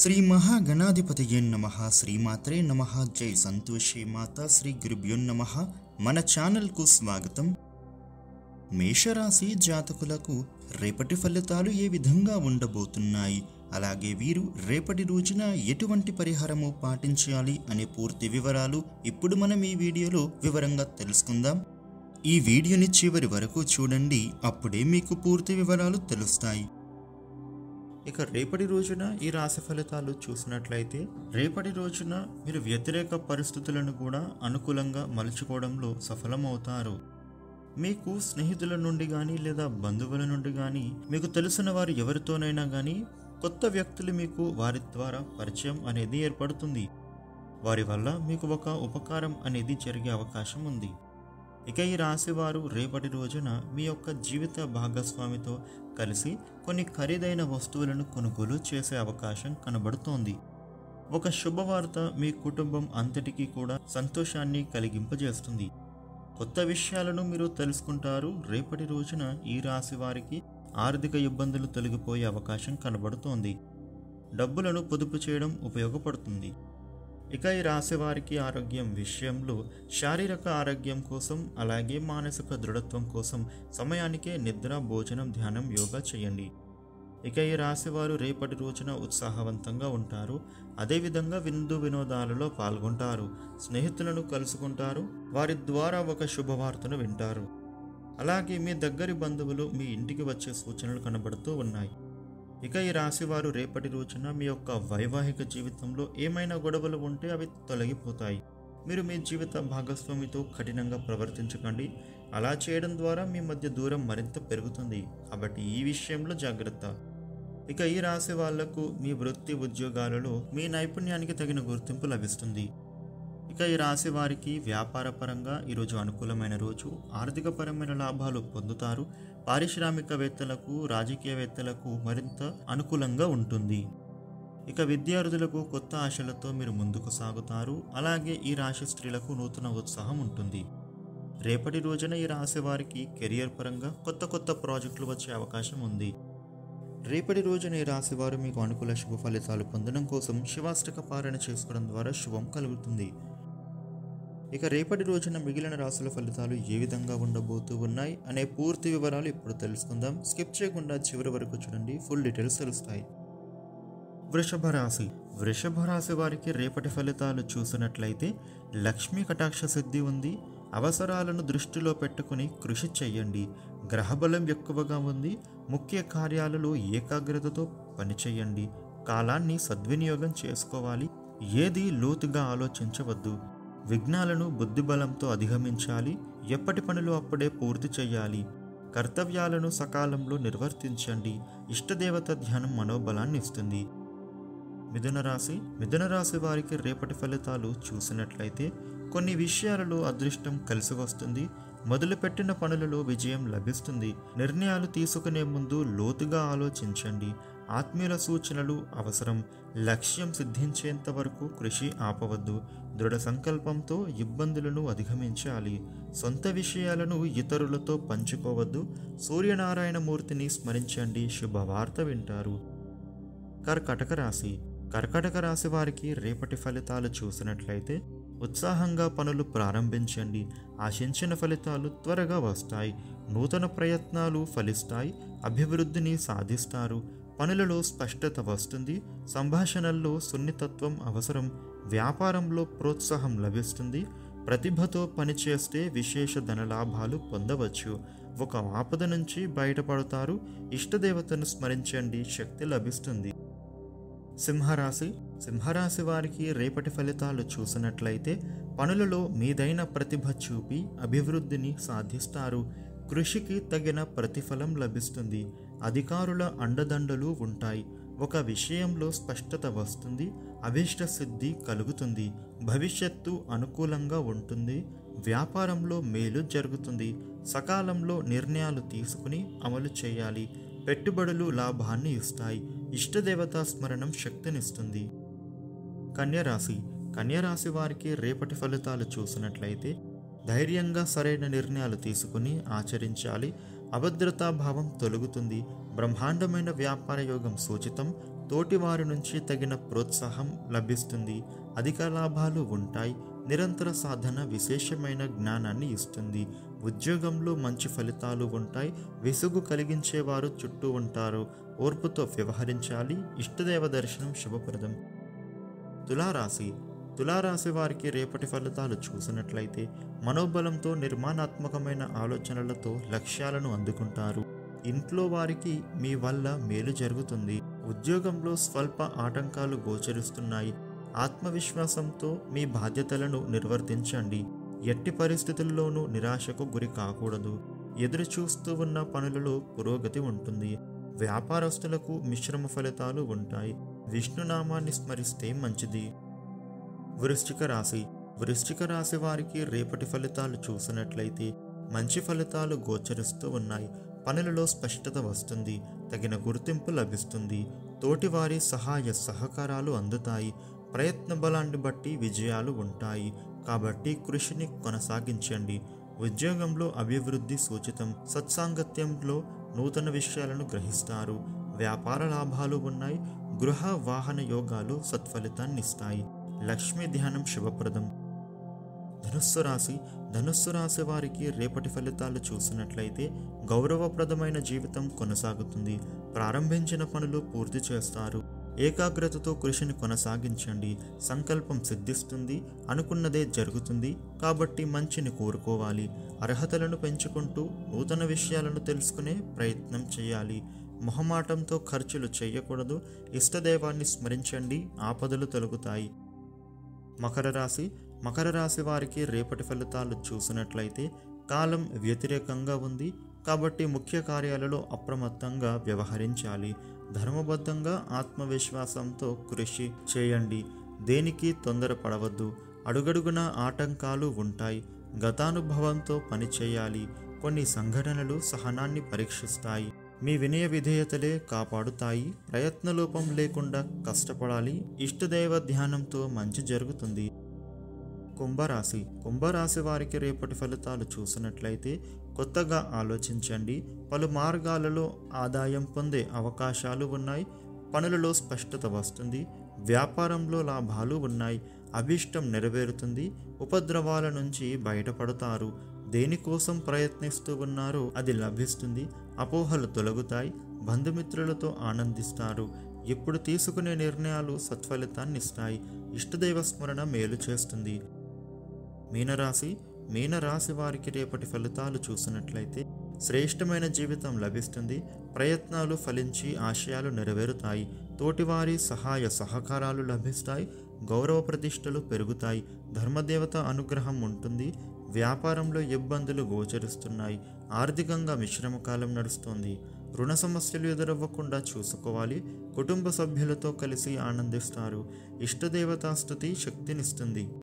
శ్రీ మహాగణాధిపతయే నమ శ్రీమాత్రే నమ జై సంతోషే మాత శ్రీ గురుభ్యో మన ఛానల్కు స్వాగతం. మేషరాశి జాతకులకు రేపటి ఫలితాలు ఏ విధంగా ఉండబోతున్నాయి? అలాగే వీరు రేపటి రోజున ఎటువంటి పరిహారము పాటించాలి అనే పూర్తి వివరాలు ఇప్పుడు మనం ఈ వీడియోలో వివరంగా తెలుసుకుందాం. ఈ వీడియోని చివరి వరకు చూడండి అప్పుడే మీకు పూర్తి వివరాలు తెలుస్తాయి. ఇక రేపటి రోజున ఈ రాశి ఫలితాలు చూసినట్లయితే రేపటి రోజున మీరు వ్యతిరేక పరిస్థితులను కూడా అనుకూలంగా మలుచుకోవడంలో సఫలమవుతారు. మీకు స్నేహితుల నుండి కానీ లేదా బంధువుల నుండి కానీ మీకు తెలిసిన వారు ఎవరితోనైనా కానీ కొత్త వ్యక్తులు మీకు వారి ద్వారా పరిచయం అనేది ఏర్పడుతుంది. వారి వల్ల మీకు ఒక ఉపకారం అనేది జరిగే అవకాశం ఉంది. ఇక ఈ రాశివారు రేపటి రోజున మీ యొక్క జీవిత భాగస్వామితో కలిసి కొన్ని ఖరీదైన వస్తువులను కొనుగోలు చేసే అవకాశం కనబడుతోంది. ఒక శుభవార్త మీ కుటుంబం అంతటికీ కూడా సంతోషాన్ని కలిగింపజేస్తుంది. కొత్త విషయాలను మీరు తెలుసుకుంటారు. రేపటి రోజున ఈ రాశి వారికి ఆర్థిక ఇబ్బందులు తొలగిపోయే అవకాశం కనబడుతోంది. డబ్బులను పొదుపు చేయడం ఉపయోగపడుతుంది. ఇక ఈ రాశి వారికి ఆరోగ్యం విషయంలో శారీరక ఆరోగ్యం కోసం అలాగే మానసిక దృఢత్వం కోసం సమయానికే నిద్ర భోజనం ధ్యానం యోగా చేయండి. ఇక ఈ రాశి వారు రేపటి రోజున ఉత్సాహవంతంగా ఉంటారు. అదేవిధంగా విందు వినోదాలలో పాల్గొంటారు. స్నేహితులను కలుసుకుంటారు. వారి ద్వారా ఒక శుభవార్తను వింటారు. అలాగే మీ దగ్గరి బంధువులు మీ ఇంటికి వచ్చే సూచనలు కనబడుతూ ఉన్నాయి. ఇక ఈ రాశివారు రేపటి రోజున మీ యొక్క వైవాహిక జీవితంలో ఏమైనా గొడవలు ఉంటే అవి తొలగిపోతాయి. మీరు మీ జీవిత భాగస్వామితో కఠినంగా ప్రవర్తించకండి. అలా చేయడం ద్వారా మీ మధ్య దూరం మరింత పెరుగుతుంది. కాబట్టి ఈ విషయంలో జాగ్రత్త. ఇక ఈ రాశి వాళ్ళకు మీ వృత్తి ఉద్యోగాలలో మీ నైపుణ్యానికి తగిన గుర్తింపు లభిస్తుంది. ఇక ఈ రాశి వారికి వ్యాపారపరంగా ఈరోజు అనుకూలమైన రోజు. ఆర్థికపరమైన లాభాలు పొందుతారు. పారిశ్రామికవేత్తలకు రాజకీయవేత్తలకు మరింత అనుకూలంగా ఉంటుంది. ఇక విద్యార్థులకు కొత్త ఆశలతో మీరు ముందుకు సాగుతారు. అలాగే ఈ రాశి స్త్రీలకు నూతన ఉత్సాహం ఉంటుంది. రేపటి రోజున ఈ రాశి వారికి కెరియర్ పరంగా కొత్త కొత్త ప్రాజెక్టులు వచ్చే అవకాశం ఉంది. రేపటి రోజున ఈ రాశి వారు మీకు అనుకూల శుభ ఫలితాలు పొందడం కోసం శివాష్టక పారణ చేసుకోవడం ద్వారా శుభం కలుగుతుంది. ఇక రేపటి రోజున మిగిలిన రాశుల ఫలితాలు ఏ విధంగా ఉండబోతూ ఉన్నాయి అనే పూర్తి వివరాలు ఇప్పుడు తెలుసుకుందాం. స్కిప్ చేయకుండా చివరి వరకు చూడండి. ఫుల్ డీటెయిల్స్ తెలుస్తాయి. వృషభ రాశి. వృషభ రాశి వారికి రేపటి ఫలితాలు చూసినట్లయితే లక్ష్మీ కటాక్ష సిద్ధి ఉంది. అవసరాలను దృష్టిలో పెట్టుకుని కృషి చేయండి. గ్రహబలం ఎక్కువగా ఉంది. ముఖ్య కార్యాలలో ఏకాగ్రతతో పనిచేయండి. కాలాన్ని సద్వినియోగం చేసుకోవాలి. ఏది లోతుగా ఆలోచించవద్దు. విఘ్నాలను బుద్ధిబలంతో అధిగమించాలి ఎప్పటి పనులు అప్పుడే పూర్తి చేయాలి కర్తవ్యాలను సకాలంలో నిర్వర్తించండి. ఇష్టదేవత ధ్యానం మనోబలాన్ని ఇస్తుంది. మిథునరాశి మిథునరాశి వారికి రేపటి ఫలితాలు చూసినట్లయితే కొన్ని విషయాలలో అదృష్టం కలిసి వస్తుంది. మొదలుపెట్టిన పనులలో విజయం లభిస్తుంది. నిర్ణయాలు తీసుకునే ముందు లోతుగా ఆలోచించండి. ఆత్మీయుల సూచనలు అవసరం. లక్ష్యం సిద్ధించేంత వరకు కృషి ఆపవద్దు. దృఢ సంకల్పంతో ఇబ్బందులను అధిగమించాలి. సొంత విషయాలను ఇతరులతో పంచుకోవద్దు. సూర్యనారాయణ మూర్తిని స్మరించండి. శుభవార్త వింటారు. కర్కటక రాశి. కర్కటక రాశి వారికి రేపటి ఫలితాలు చూసినట్లయితే ఉత్సాహంగా పనులు ప్రారంభించండి. ఆశించిన ఫలితాలు త్వరగా వస్తాయి. నూతన ప్రయత్నాలు ఫలిస్తాయి. అభివృద్ధిని సాధిస్తారు. పనులలో స్పష్టత వస్తుంది సంభాషణల్లో సున్నితత్వం అవసరం వ్యాపారంలో ప్రోత్సాహం లభిస్తుంది ప్రతిభతో పనిచేస్తే విశేష ధనలాభాలు పొందవచ్చు. ఒక ఆపద నుంచి బయటపడతారు ఇష్టదేవతను స్మరించండి శక్తి లభిస్తుంది. సింహరాశి సింహరాశి వారికి రేపటి ఫలితాలు చూసినట్లయితే పనులలో మీదైన ప్రతిభ చూపి అభివృద్ధిని సాధిస్తారు. కృషికి తగిన ప్రతిఫలం లభిస్తుంది. అధికారుల అండదండలు ఉంటాయి. ఒక విషయంలో స్పష్టత వస్తుంది అభిష్ట సిద్ధి కలుగుతుంది భవిష్యత్తు అనుకూలంగా ఉంటుంది వ్యాపారంలో మేలు జరుగుతుంది సకాలంలో నిర్ణయాలు తీసుకుని అమలు చేయాలి పెట్టుబడులు లాభాన్ని ఇస్తాయి ఇష్టదేవతా స్మరణం శక్తినిస్తుంది. కన్యరాశి కన్యరాశి వారికి రేపటి ఫలితాలు చూసినట్లయితే ధైర్యంగా సరైన నిర్ణయాలు తీసుకుని ఆచరించాలి అభద్రతా భావం తొలగుతుంది. బ్రహ్మాండమైన వ్యాపార యోగం సూచితం. తోటి వారి నుంచి తగిన ప్రోత్సాహం లభిస్తుంది. అధిక లాభాలు ఉంటాయి. నిరంతర సాధన విశేషమైన జ్ఞానాన్ని ఇస్తుంది. ఉద్యోగంలో మంచి ఫలితాలు ఉంటాయి. విసుగు కలిగించేవారు చుట్టూ ఉంటారు. ఓర్పుతో వ్యవహరించాలి. ఇష్టదేవ దర్శనం శుభప్రదం. తులారాశి. తులారాశి వారికి రేపటి ఫలితాలు చూసినట్లయితే మనోబలంతో నిర్మాణాత్మకమైన ఆలోచనలతో లక్ష్యాలను అందుకుంటారు. ఇంట్లో వారికి మీ వల్ల మేలు జరుగుతుంది. ఉద్యోగంలో స్వల్ప ఆటంకాలు గోచరిస్తున్నాయి. ఆత్మవిశ్వాసంతో మీ బాధ్యతలను నిర్వర్తించండి. ఎట్టి పరిస్థితుల్లోనూ నిరాశకు గురి కాకూడదు. ఎదురు చూస్తూ ఉన్న పనులలో పురోగతి ఉంటుంది. వ్యాపారస్తులకు మిశ్రమ ఫలితాలు ఉంటాయి. విష్ణునామాన్ని స్మరిస్తే మంచిది. వృశ్చిక రాశి. వృశ్చిక రాశి వారికి రేపటి ఫలితాలు చూసినట్లయితే మంచి ఫలితాలు గోచరిస్తూ ఉన్నాయి. పనులలో స్పష్టత వస్తుంది. తగిన గుర్తింపు లభిస్తుంది. తోటివారి సహాయ సహకారాలు అందుతాయి. ప్రయత్న బలాన్ని బట్టి విజయాలు ఉంటాయి. కాబట్టి కృషిని కొనసాగించండి. ఉద్యోగంలో అభివృద్ధి సూచితం. సత్సాంగత్యంలో నూతన విషయాలను గ్రహిస్తారు. వ్యాపార లాభాలు ఉన్నాయి. గృహ వాహన యోగాలు సత్ఫలితాన్నిస్తాయి లక్ష్మీ ధ్యానం శుభప్రదం. ధనుస్సు రాశి ధనుస్సు రాశి వారికి రేపటి ఫలితాలు చూసినట్లయితే గౌరవప్రదమైన జీవితం కొనసాగుతుంది. ప్రారంభించిన పనులు పూర్తి చేస్తారు. ఏకాగ్రతతో కృషిని కొనసాగించండి. సంకల్పం సిద్ధిస్తుంది. అనుకున్నదే జరుగుతుంది. కాబట్టి మంచిని కోరుకోవాలి. అర్హతలను పెంచుకుంటూ నూతన విషయాలను తెలుసుకునే ప్రయత్నం చేయాలి. మొహమాటంతో ఖర్చులు చేయకూడదు. ఇష్టదైవాన్ని స్మరించండి. ఆపదలు తొలగుతాయి. మకర రాశి మకర రాశి వారికి రేపటి ఫలితాలు చూసినట్లయితే కాలం వ్యతిరేకంగా ఉంది. కాబట్టి ముఖ్య కార్యాలలో అప్రమత్తంగా వ్యవహరించాలి. ధర్మబద్ధంగా ఆత్మవిశ్వాసంతో కృషి చేయండి. దేనికి తొందరపడవద్దు. అడుగడుగున ఆటంకాలు ఉంటాయి. గతానుభవంతో పనిచేయాలి కొన్ని సంఘటనలు సహనాన్ని పరీక్షిస్తాయి. మీ వినయ విధేయతలే కాపాడుతాయి. ప్రయత్నలోపం లేకుండా కష్టపడాలి. ఇష్టదైవ ధ్యానంతో మంచి జరుగుతుంది. కుంభరాశి. కుంభరాశి వారికి రేపటి ఫలితాలు చూసినట్లయితే కొత్తగా ఆలోచించండి. పలు మార్గాలలో ఆదాయం పొందే అవకాశాలు ఉన్నాయి. పనులలో స్పష్టత వస్తుంది. వ్యాపారంలో లాభాలు ఉన్నాయి. అభిష్టం నెరవేరుతుంది. ఉపద్రవాల నుంచి బయటపడతారు. దేనికోసం ప్రయత్నిస్తూ ఉన్నారో అది లభిస్తుంది. అపోహలు తొలగుతాయి. బంధుమిత్రులతో ఆనందిస్తారు. ఇప్పుడు తీసుకునే నిర్ణయాలు సత్ఫలితాన్ని ఇస్తాయి ఇష్టదైవ స్మరణ మేలు చేస్తుంది. మీనరాశి మీనరాశి వారికి రేపటి ఫలితాలు చూసినట్లయితే శ్రేష్టమైన జీవితం లభిస్తుంది. ప్రయత్నాలు ఫలించి ఆశయాలు నెరవేరుతాయి. తోటివారి సహాయ సహకారాలు లభిస్తాయి. గౌరవ ప్రతిష్టలు పెరుగుతాయి. ధర్మదేవత అనుగ్రహం ఉంటుంది. వ్యాపారంలో ఇబ్బందులు గోచరిస్తున్నాయి. ఆర్థికంగా మిశ్రమ కాలం నడుస్తోంది. రుణ సమస్యలు ఎదురవ్వకుండా చూసుకోవాలి. కుటుంబ సభ్యులతో కలిసి ఆనందిస్తారు. ఇష్టదేవతా స్థుతి శక్తినిస్తుంది.